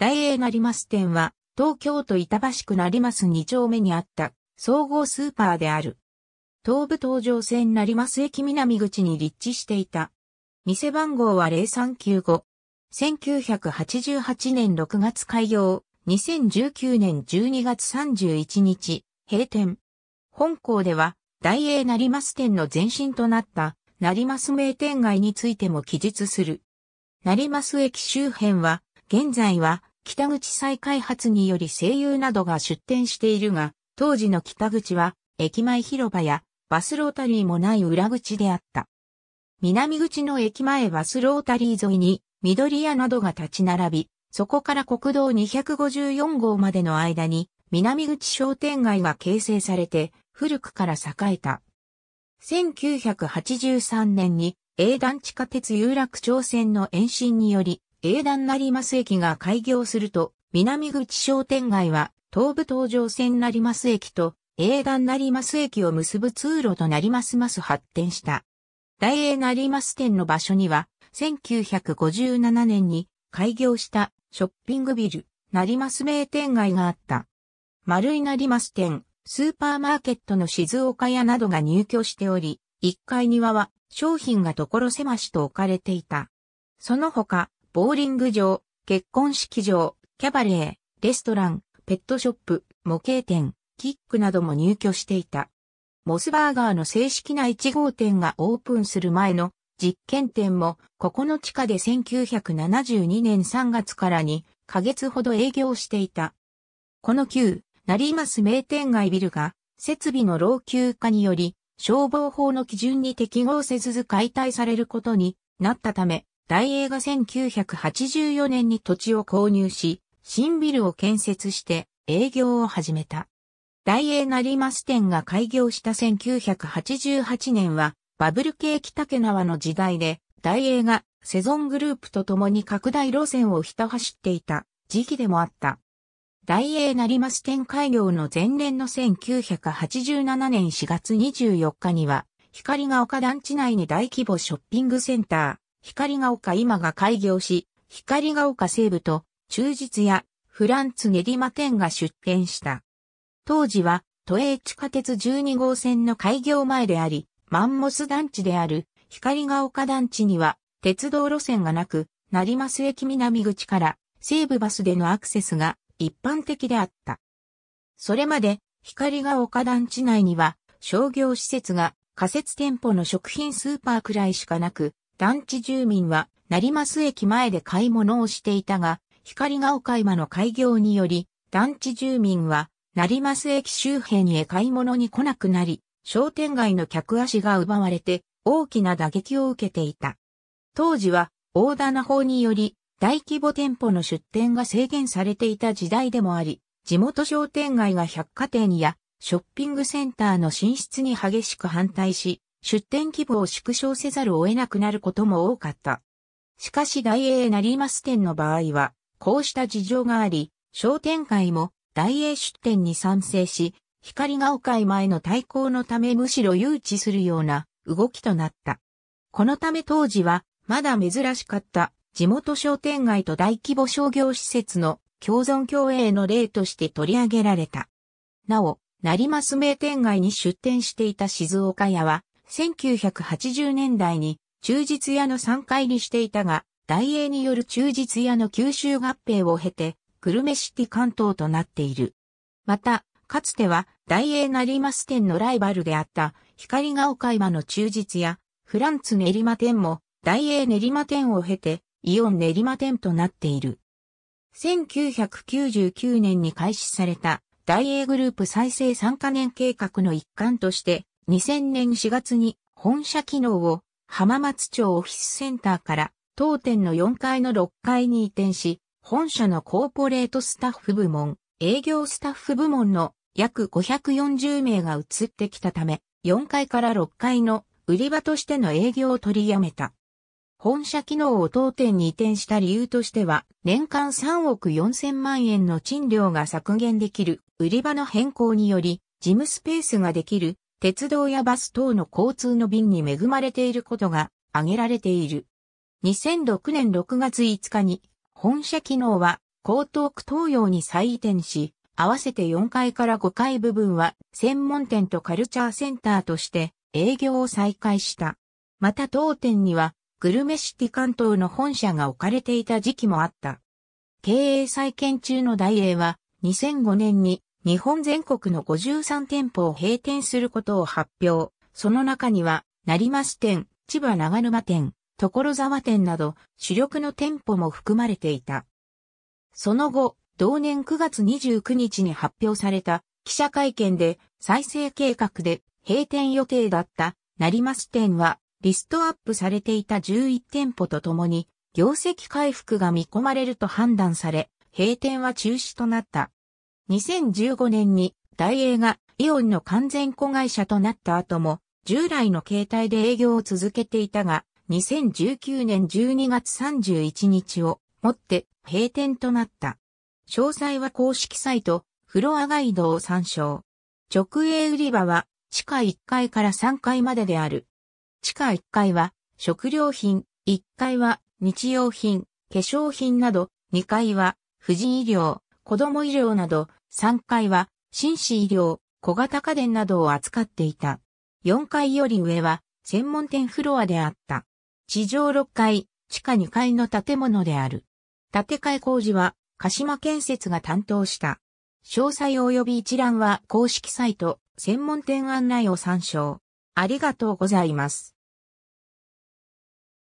大英成増店は、東京都板橋区成増2丁目にあった総合スーパーである。東武東上線成増駅南口に立地していた。店番号は0395。1988年6月開業、2019年12月31日、閉店。本校では、大英成増店の前身となった成増名店街についても記述する。成増駅周辺は、現在は北口再開発により声優などが出店しているが、当時の北口は駅前広場やバスロータリーもない裏口であった。南口の駅前バスロータリー沿いに緑屋などが立ち並び、そこから国道254号までの間に南口商店街が形成されて古くから栄えた。1983年に英断地下鉄有楽町線の延伸により英断成増駅が開業すると南口商店街は東武東上線成増駅と英断成増駅を結ぶ通路となりますます発展した。大英成増店の場所には1957年に開業したショッピングビル、成増名店街があった。丸い成増店、スーパーマーケットの静岡屋などが入居しており、1階庭は商品が所狭しと置かれていた。その他、ボーリング場、結婚式場、キャバレー、レストラン、ペットショップ、模型店、キックなども入居していた。モスバーガーの正式な1号店がオープンする前の実験店も、ここの地下で1972年3月から2ヶ月ほど営業していた。この旧、成増名店街ビルが、設備の老朽化により、消防法の基準に適合せず解体されることになったため、大英が1984年に土地を購入し、新ビルを建設して営業を始めた。大英成増店が開業した1988年は、バブル系北毛縄の時代で、大英がセゾングループと共に拡大路線をひた走っていた時期でもあった。大英成増店開業の前年の1987年4月24日には、光が丘団地内に大規模ショッピングセンター、光が丘今が開業し、光が丘西部と忠実やフランツ練馬店が出店した。当時は都営地下鉄12号線の開業前であり、マンモス団地である光が丘団地には鉄道路線がなく、成増駅南口から西部バスでのアクセスが一般的であった。それまで光が丘団地内には商業施設が仮設店舗の食品スーパーくらいしかなく、団地住民は成増駅前で買い物をしていたが、光が丘今の開業により、団地住民は成増駅周辺へ買い物に来なくなり、商店街の客足が奪われて大きな打撃を受けていた。当時は大棚法により大規模店舗の出店が制限されていた時代でもあり、地元商店街が百貨店やショッピングセンターの進出に激しく反対し、出店規模を縮小せざるを得なくなることも多かった。しかし大英成増店の場合は、こうした事情があり、商店会も大英出店に賛成し、光が丘前の対抗のためむしろ誘致するような動きとなった。このため当時はまだ珍しかった地元商店街と大規模商業施設の共存共栄の例として取り上げられた。なお、成増名店街に出店していた静岡屋は、1980年代に忠実屋の参加入りしていたが、大英による忠実屋の吸収合併を経て、グルメシティ関東となっている。また、かつては大英成増店のライバルであった光が丘今の忠実屋、フランツ練馬店も大英練馬店を経てイオン練馬店となっている。1999年に開始された大英グループ再生3カ年計画の一環として2000年4月に本社機能を浜松町オフィスセンターから当店の4階の6階に移転し、本社のコーポレートスタッフ部門、営業スタッフ部門の約540名が移ってきたため、4階から6階の売り場としての営業を取りやめた。本社機能を当店に移転した理由としては、年間3億4千万円の賃料が削減できる売り場の変更により、事務スペースができる鉄道やバス等の交通の便に恵まれていることが挙げられている。2006年6月5日に、本社機能は江東区東洋に再移転し、合わせて4階から5階部分は専門店とカルチャーセンターとして営業を再開した。また当店にはグルメシティ関東の本社が置かれていた時期もあった。経営再建中の大英は2005年に日本全国の53店舗を閉店することを発表。その中には、成増店、千葉長沼店、所沢店など主力の店舗も含まれていた。その後、同年9月29日に発表された記者会見で再生計画で閉店予定だった成増店はリストアップされていた11店舗とともに業績回復が見込まれると判断され閉店は中止となった。2015年に大英がイオンの完全子会社となった後も従来の形態で営業を続けていたが2019年12月31日をもって閉店となった。詳細は公式サイトフロアガイドを参照。直営売り場は地下1階から3階までである。地下1階は食料品、1階は日用品、化粧品など、2階は婦人医療、子供医療など、3階は、紳士医療、小型家電などを扱っていた。4階より上は、専門店フロアであった。地上6階、地下2階の建物である。建て替え工事は、鹿島建設が担当した。詳細及び一覧は公式サイト、専門店案内を参照。ありがとうございます。